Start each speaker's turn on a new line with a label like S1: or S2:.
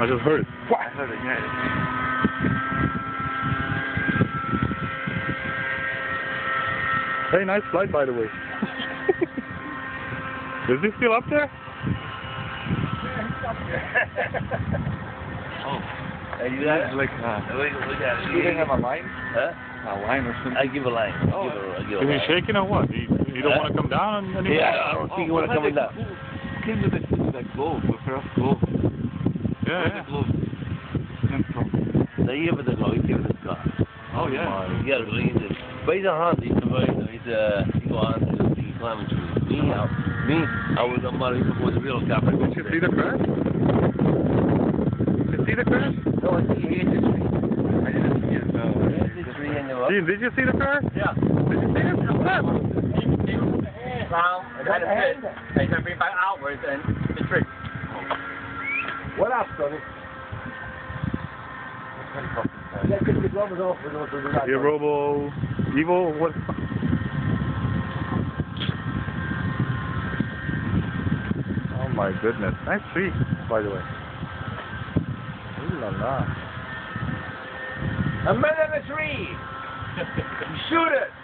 S1: I just heard it.
S2: I heard it, yeah.
S1: Hey, nice flight, by the way. Is he still up there?
S2: oh.
S3: Hey, you it?
S2: Like, uh,
S3: We, we got it.
S2: you didn't have a line?
S3: Huh?
S2: A line or something?
S3: I give a line.
S2: Oh.
S3: Give a, I give a
S1: Is he shaking or what? He, he don't
S3: Huh?
S1: want to come down anymore?
S3: Yeah, I don't think you want to come down.
S2: Came with that, with that glove, with first glove.
S1: Yeah,
S2: Where's
S1: yeah.
S2: the glove? Came from.
S3: You give it the go. You give it the car.
S2: Oh, yeah.
S3: You got to believe it. But he's a hunt. He's a very, he's a, he go on to the climbing tree. Me, I, me, I was a mother before the real copper.
S1: Did you see the crash? Did you see the crash?
S3: No, I see you hit the tree.
S2: I didn't see it.
S3: You
S2: Uh,
S3: hit the tree and you're up.
S1: Did you see the crash?
S3: Yeah.
S1: Did you see it? What happened?
S4: Round and had a fit. They can be back outwards and the trick.
S3: What up, Sonny? Yeah, because the glove is off. We're do that.
S1: Your Robo Evo, what? Oh my goodness. Nice tree, by the way. Ooh la la.
S3: A man in a tree. Shoot it.